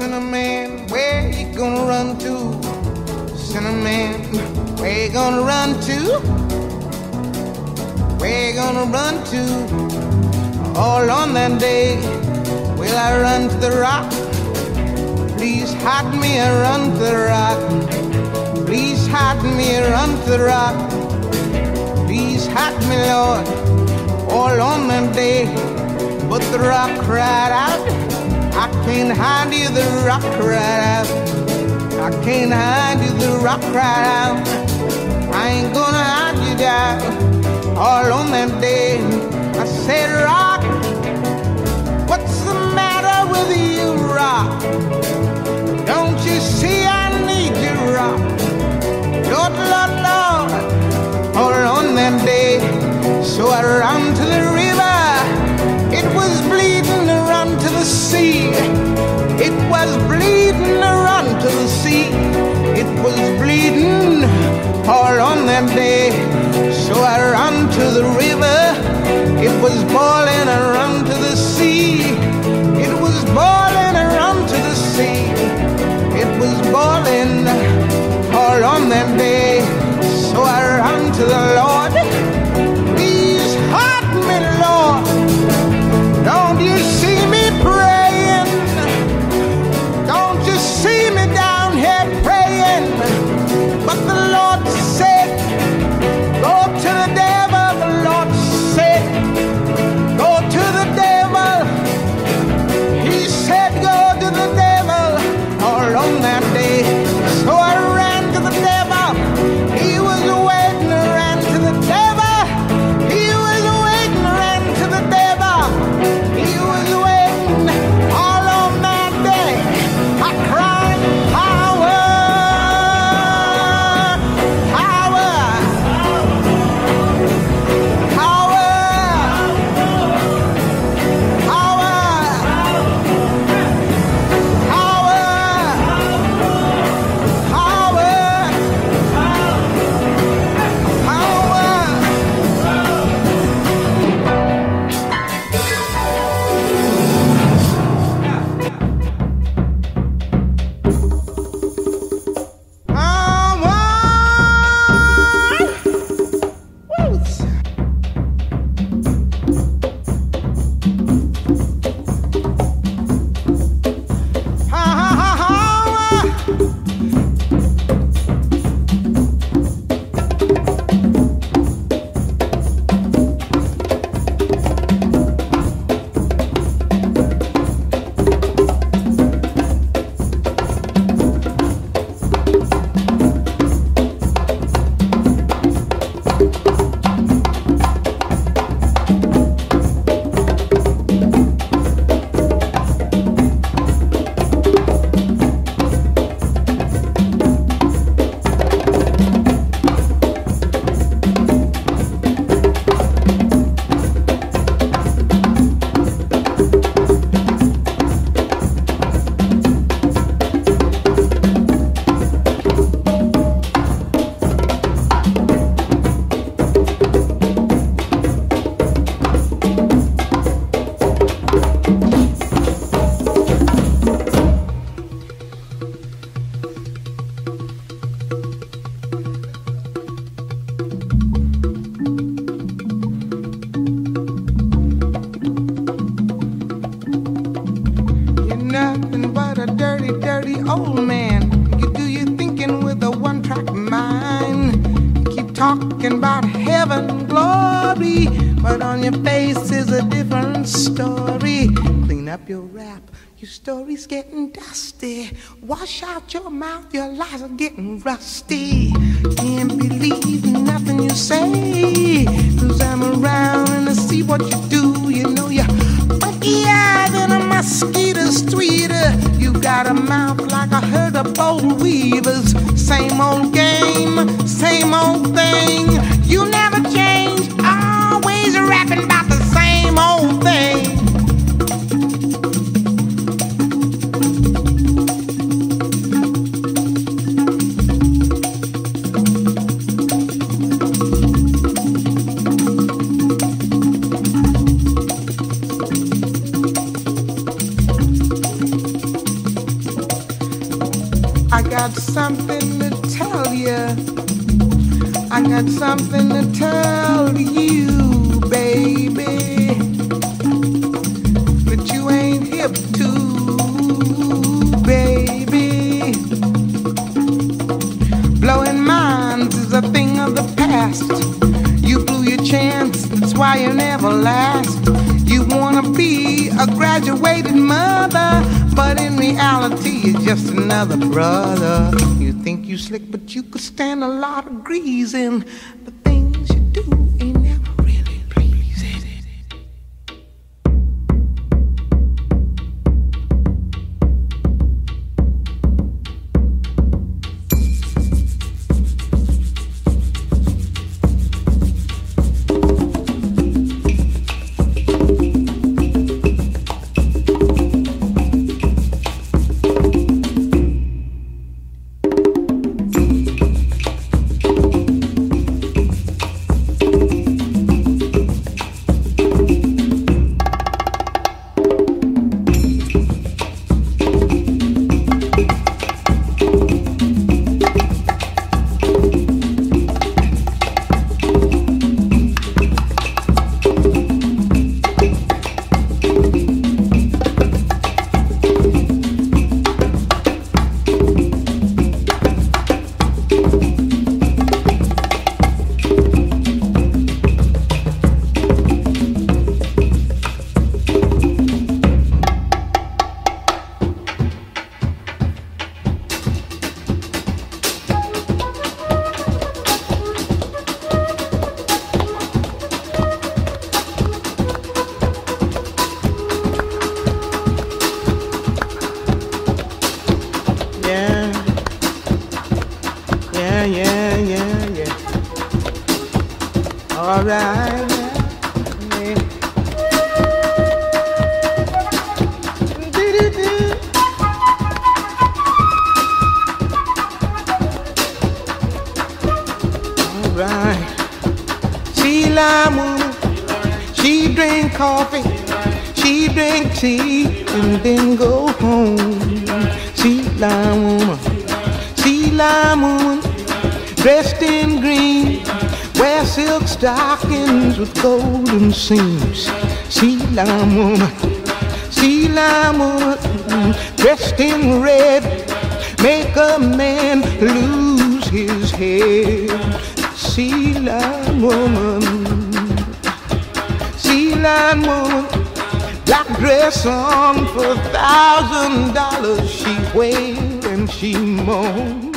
Sinnerman, where you gonna run to? Sinnerman, where you gonna run to? Where you gonna run to? All on that day, will I run to the rock? Please hide me and run to the rock. Please hide me and run to the rock. Please hide me, Lord, all on that day. But the rock cried out, I can't hide you, the rock right out. I can't hide you, the rock right out. I ain't gonna hide you down all on that day. I said, Rock, what's the matter with you, Rock? Don't you see I need you, Rock? Lord, Lord, Lord, all on that day. So I ran was boiling nothing but a dirty, dirty old man. You do your thinking with a one track mind. You Keep talking about heaven, glory, but on your face is a different story. Clean up your rap, your story's getting dusty. Wash out your mouth, your lies are getting rusty. Can't believe nothing you say, cause I'm around and I see what you do. A tweeter. You got a mouth like a herd of boll weavers. Same old I got something to tell you, baby, that you ain't hip to, baby. Blowing minds is a thing of the past. You blew your chance, that's why you never last. Wanna be a graduated mother, but in reality, you're just another brother. You think you slick, but you could stand a lot of greasing. All right. Yeah. Do-do-do. All right. She lime woman. She drink coffee. She drink tea and then go home. She lime woman. Woman. Dressed in green. Wear silk stockings with golden seams. She lime woman. She lime woman. Dressed in red. Make a man lose his head. Sea line woman. Sea line woman. Black dress on for a thousand dollars. She wailed and she moaned.